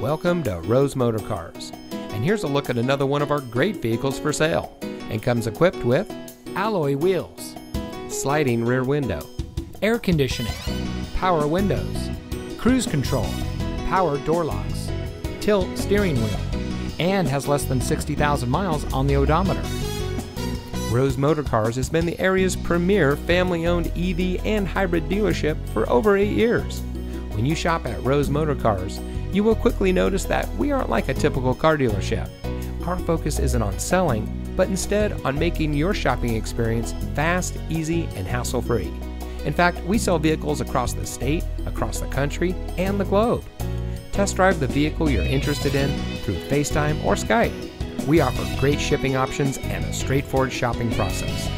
Welcome to Rose Motor Cars. And here's a look at another one of our great vehicles for sale. And comes equipped with alloy wheels, sliding rear window, air conditioning, power windows, cruise control, power door locks, tilt steering wheel, and has less than 60,000 miles on the odometer. Rose Motor Cars has been the area's premier family owned EV and hybrid dealership for over eight years. When you shop at Rose Motor Cars, you will quickly notice that we aren't like a typical car dealership. Our focus isn't on selling, but instead on making your shopping experience fast, easy, and hassle free. In fact, we sell vehicles across the state, across the country, and the globe. Test drive the vehicle you're interested in through FaceTime or Skype. We offer great shipping options and a straightforward shopping process.